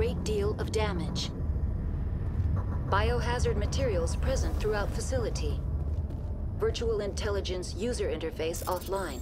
great deal of damage. Biohazard materials present throughout facility. Virtual intelligence user interface offline.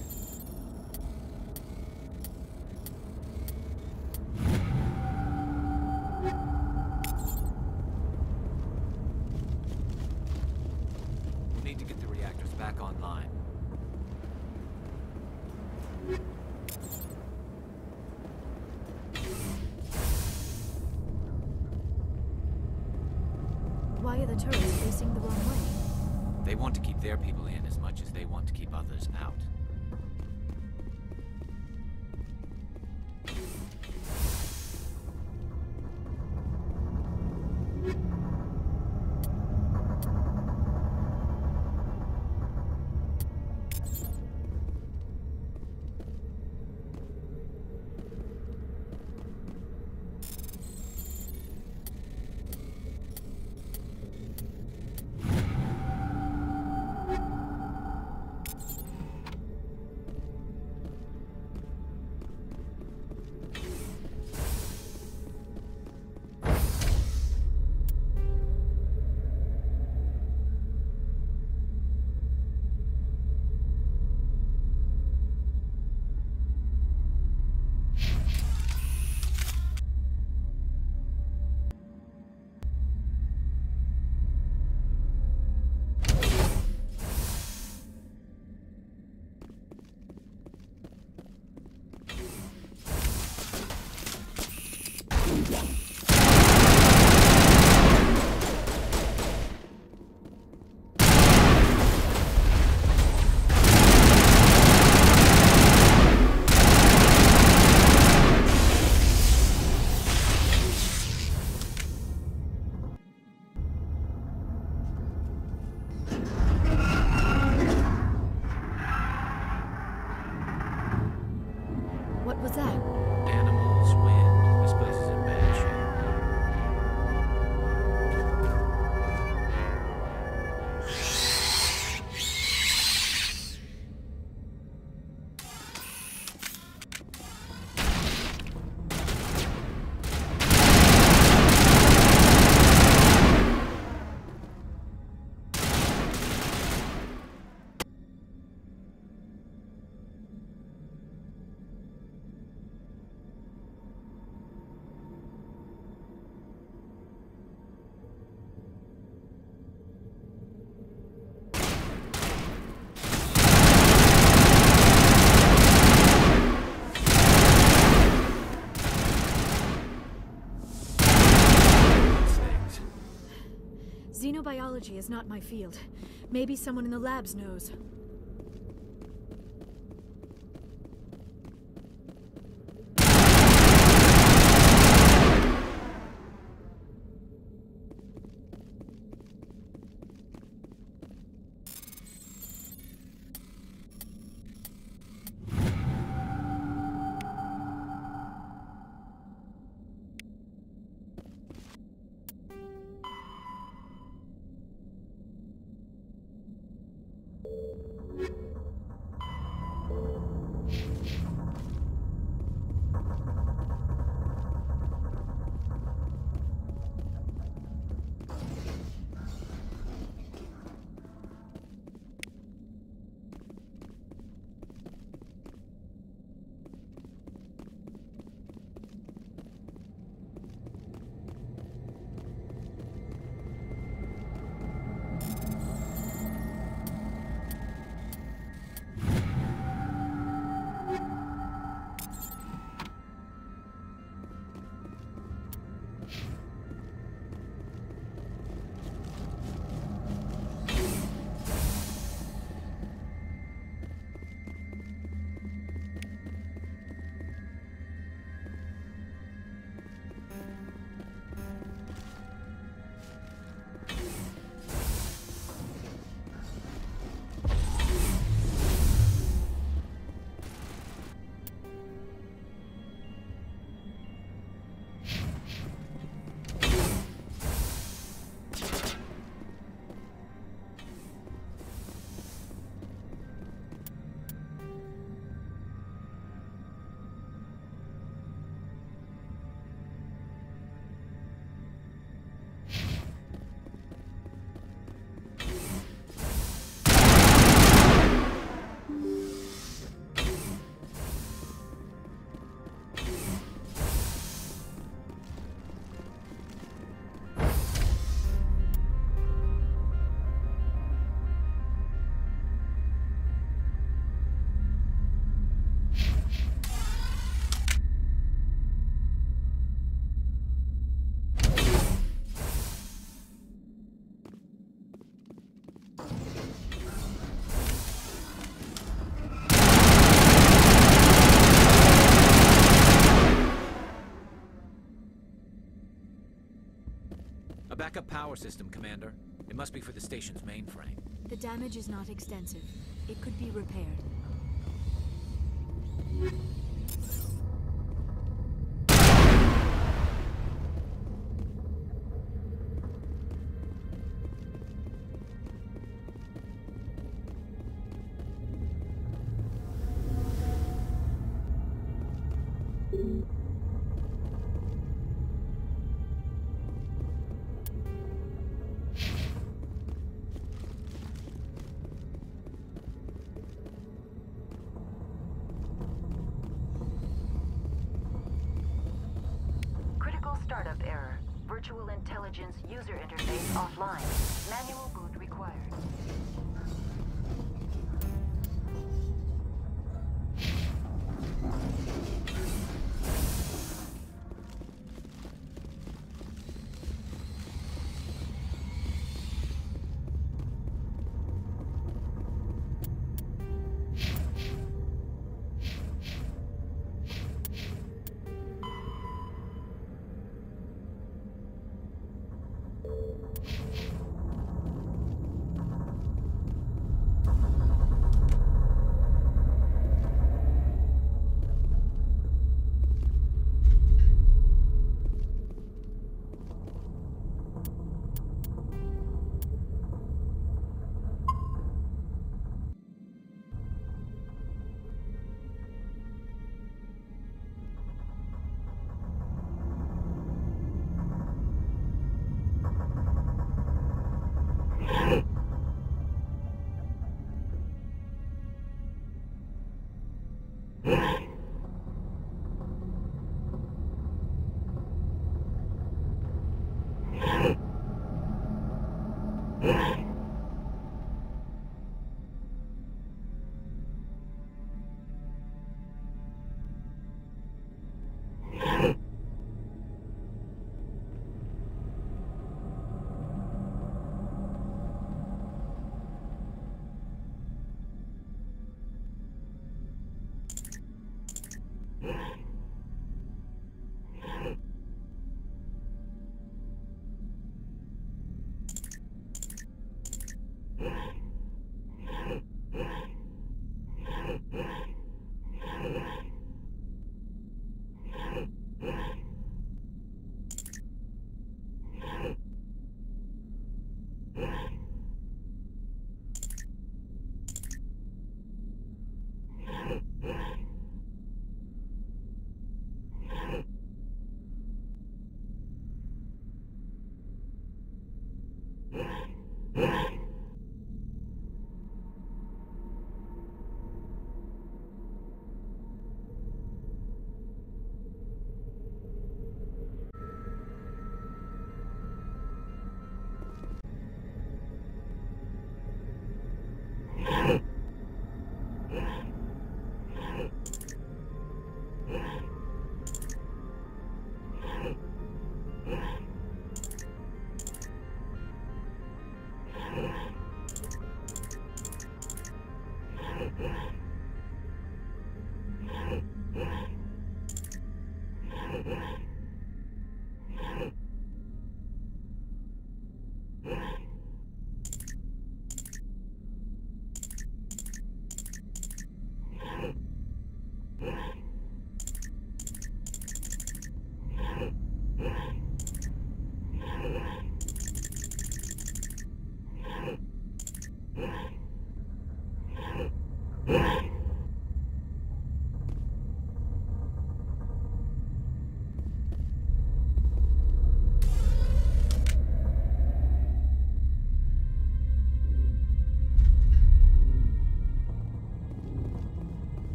Xenobiology is not my field. Maybe someone in the labs knows. Damage is not extensive. It could be repaired. Intelligence user interface offline.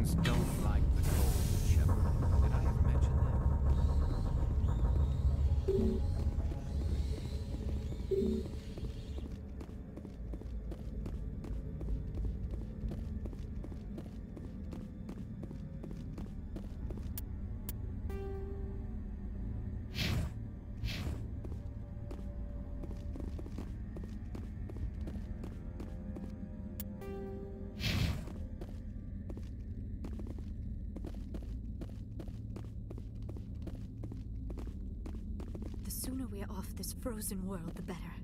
Turians don't sooner we're off this frozen world, the better.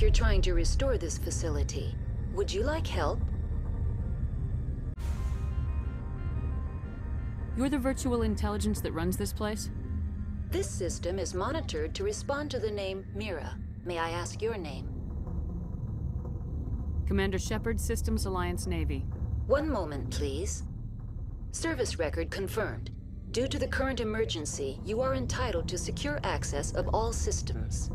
Like you're trying to restore this facility. Would you like help? You're the virtual intelligence that runs this place? This system is monitored to respond to the name Mira. May I ask your name? Commander Shepard, Systems Alliance Navy. One moment, please. Service record confirmed. Due to the current emergency, you are entitled to secure access of all systems.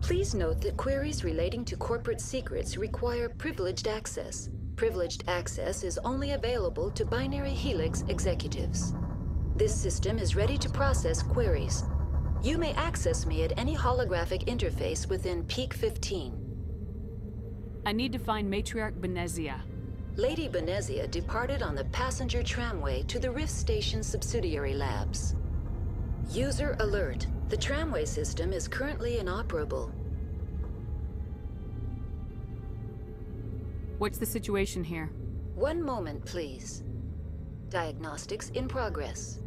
Please note that queries relating to corporate secrets require privileged access. Privileged access is only available to Binary Helix executives. This system is ready to process queries. You may access me at any holographic interface within Peak 15. I need to find Matriarch Benezia. Lady Benezia departed on the passenger tramway to the Rift Station subsidiary labs. User alert. The tramway system is currently inoperable. What's the situation here? One moment, please. Diagnostics in progress.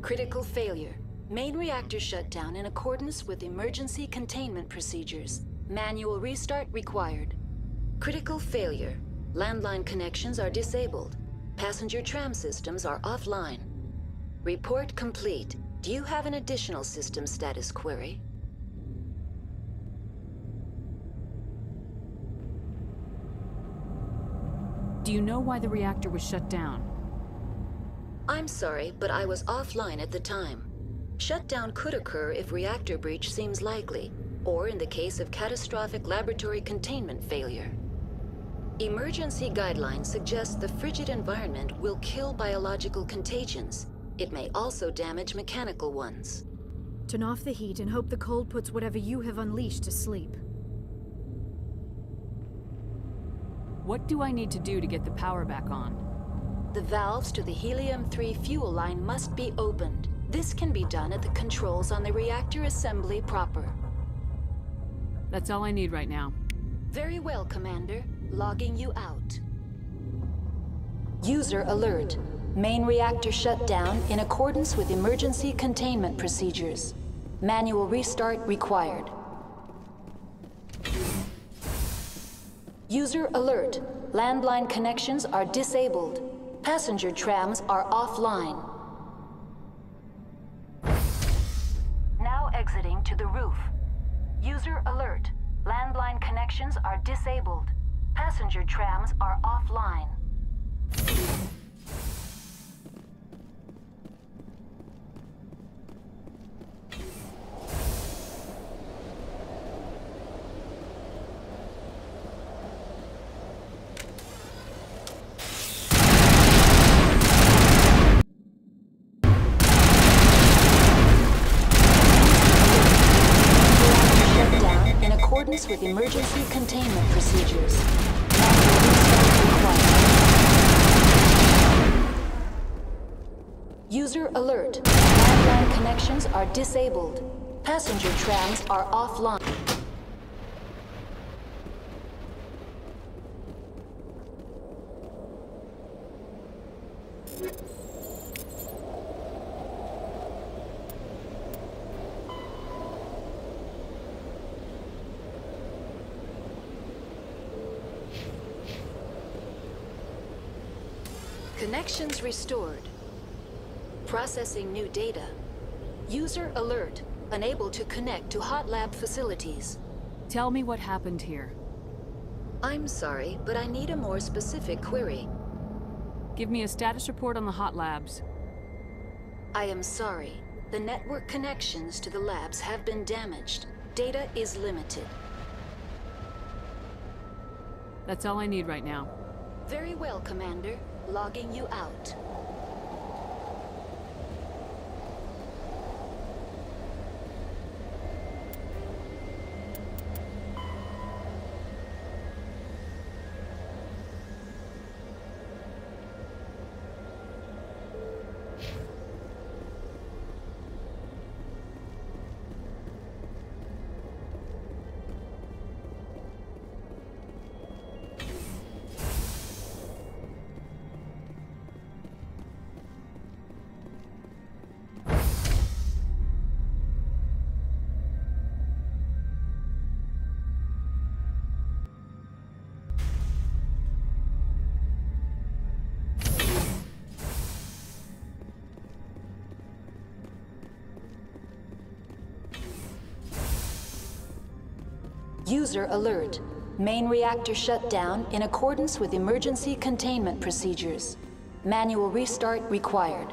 Critical failure. Main reactor shut down in accordance with emergency containment procedures. Manual restart required. Critical failure. Landline connections are disabled. Passenger tram systems are offline. Report complete. Do you have an additional system status query? Do you know why the reactor was shut down? I'm sorry, but I was offline at the time. Shutdown could occur if reactor breach seems likely, or in the case of catastrophic laboratory containment failure. Emergency guidelines suggest the frigid environment will kill biological contagions. It may also damage mechanical ones. Turn off the heat and hope the cold puts whatever you have unleashed to sleep. What do I need to do to get the power back on? The valves to the helium-3 fuel line must be opened. This can be done at the controls on the reactor assembly proper. That's all I need right now. Very well, Commander. Logging you out. User alert. Main reactor shut down in accordance with emergency containment procedures. Manual restart required. User alert. Landline connections are disabled. Passenger trams are offline. Now exiting to the roof. User alert. Landline connections are disabled. Passenger trams are offline. Shut down in accordance with emergency containment procedures. User alert. Landline connections are disabled. Passenger trams are offline. Connections restored. Processing new data. User alert. Unable to connect to hot lab facilities. Tell me what happened here. I'm sorry, but I need a more specific query. Give me a status report on the hot labs. I am sorry. The network connections to the labs have been damaged. Data is limited. That's all I need right now. Very well, Commander. Logging you out. User alert. Main reactor shut down in accordance with emergency containment procedures. Manual restart required.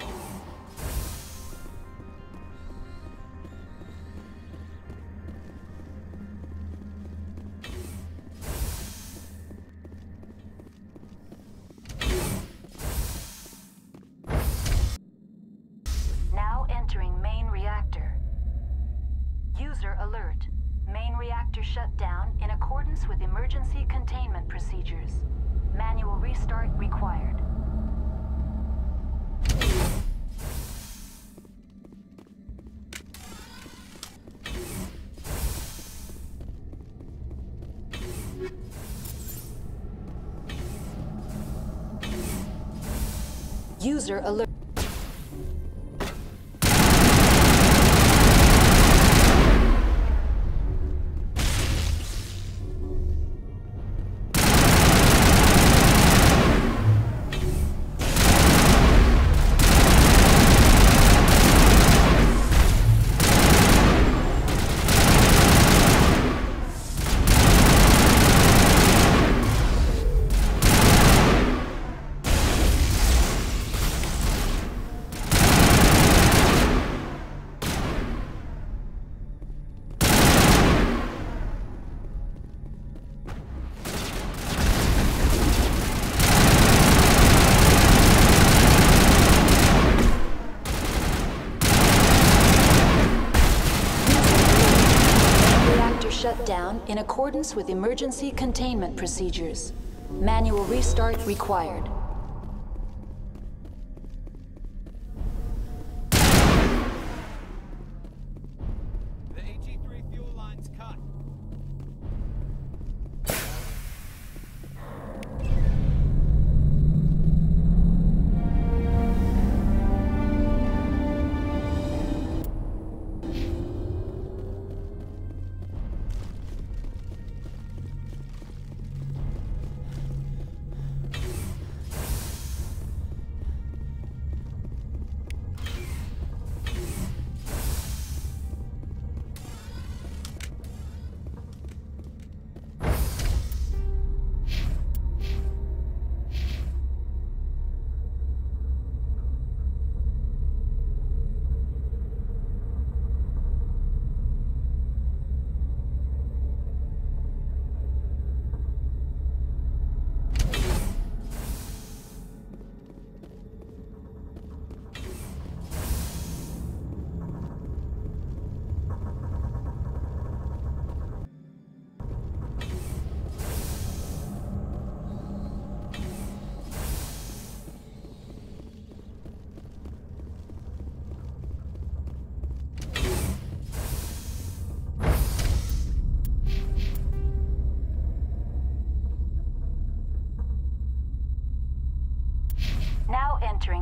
Alert. Accordance with emergency containment procedures. Manual restart required.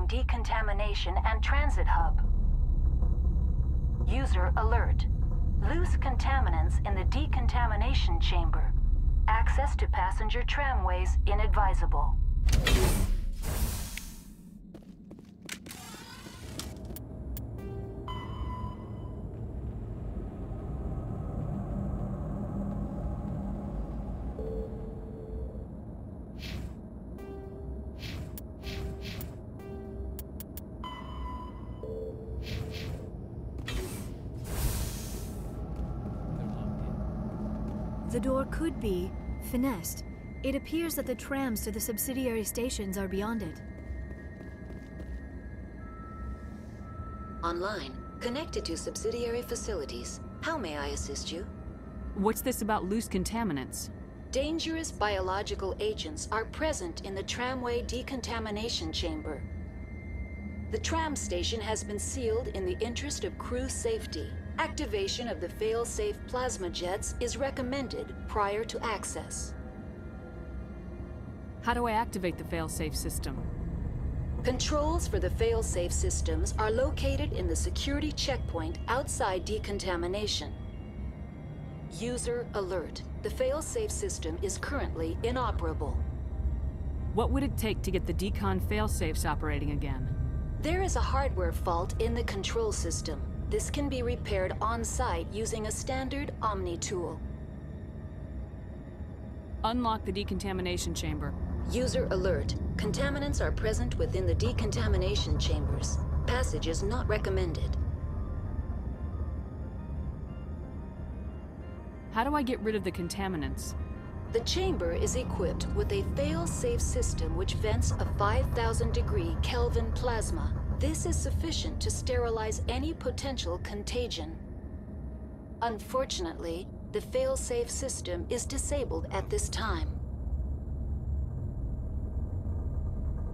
Decontamination and transit hub. User alert. Loose contaminants in the decontamination chamber. Access to passenger tramways inadvisable. Finessed. It appears that the trams to the subsidiary stations are beyond it. Online. Connected to subsidiary facilities. How may I assist you? What's this about loose contaminants? Dangerous biological agents are present in the tramway decontamination chamber. The tram station has been sealed in the interest of crew safety. Activation of the fail-safe plasma jets is recommended prior to access. How do I activate the failsafe system? Controls for the fail-safe systems are located in the security checkpoint outside decontamination. User alert. The fail-safe system is currently inoperable. What would it take to get the decon failsafes operating again? There is a hardware fault in the control system. This can be repaired on-site using a standard Omni tool. Unlock the decontamination chamber. User alert. Contaminants are present within the decontamination chambers. Passage is not recommended. How do I get rid of the contaminants? The chamber is equipped with a fail-safe system which vents a 5,000 degree Kelvin plasma. This is sufficient to sterilize any potential contagion. Unfortunately, the fail-safe system is disabled at this time.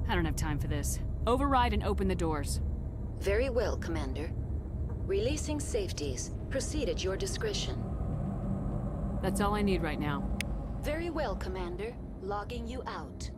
I don't have time for this. Override and open the doors. Very well, Commander. Releasing safeties. Proceed at your discretion. That's all I need right now. Very well, Commander. Logging you out.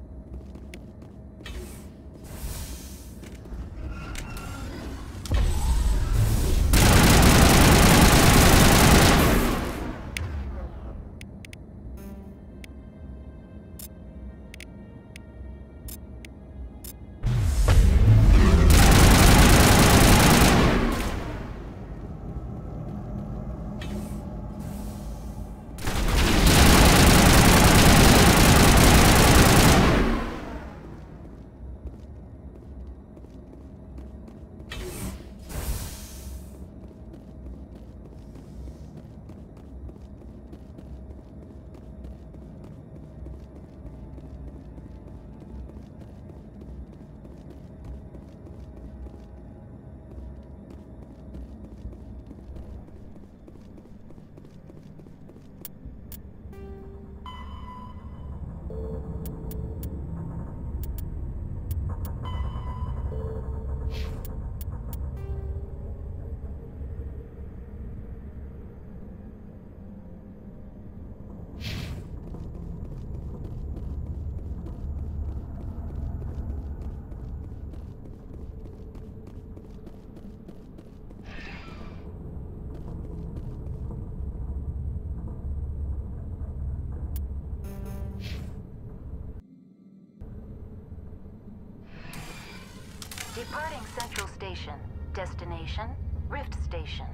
Departing Central Station. Destination, Rift Station.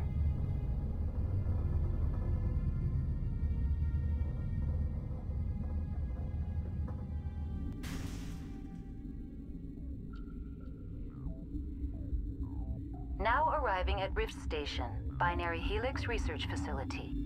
Now arriving at Rift Station, Binary Helix Research Facility.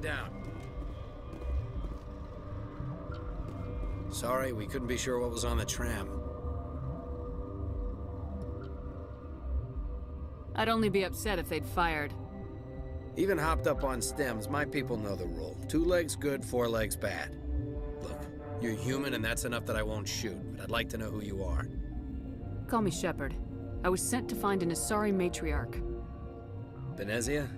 Stand down. Sorry, we couldn't be sure what was on the tram. I'd only be upset if they'd fired. Even hopped up on stems, my people know the rule. Two legs good, four legs bad. Look, you're human and that's enough that I won't shoot, but I'd like to know who you are. Call me Shepard. I was sent to find an Asari matriarch. Benezia?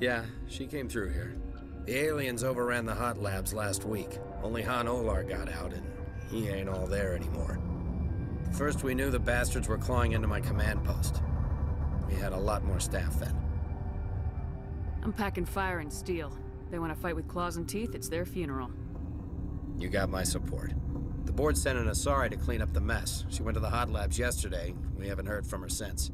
Yeah, she came through here. The aliens overran the hot labs last week. Only Han Olar got out, and he ain't all there anymore. First we knew the bastards were clawing into my command post. We had a lot more staff then. I'm packing fire and steel. They want to fight with claws and teeth, it's their funeral. You got my support. The board sent an Asari to clean up the mess. She went to the hot labs yesterday. We haven't heard from her since.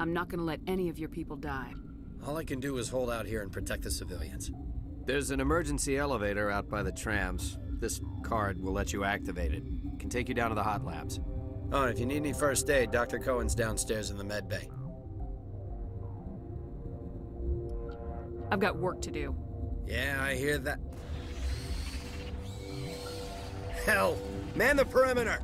I'm not gonna let any of your people die. All I can do is hold out here and protect the civilians. There's an emergency elevator out by the trams. This card will let you activate it. Can take you down to the hot labs. Oh, and if you need any first aid, Dr. Cohen's downstairs in the med bay. I've got work to do. Yeah, I hear that. Hell! Man the perimeter!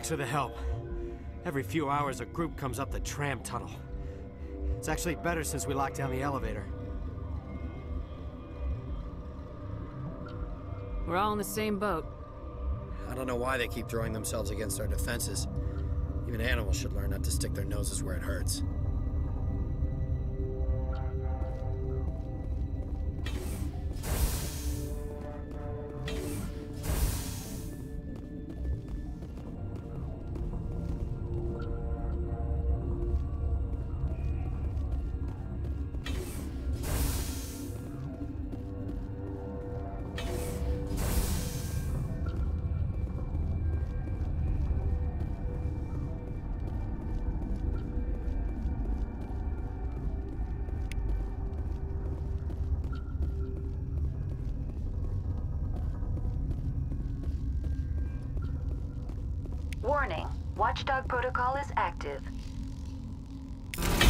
Thanks for the help. Every few hours, a group comes up the tram tunnel. It's actually better since we locked down the elevator. We're all in the same boat. I don't know why they keep throwing themselves against our defenses. Even animals should learn not to stick their noses where it hurts. Active.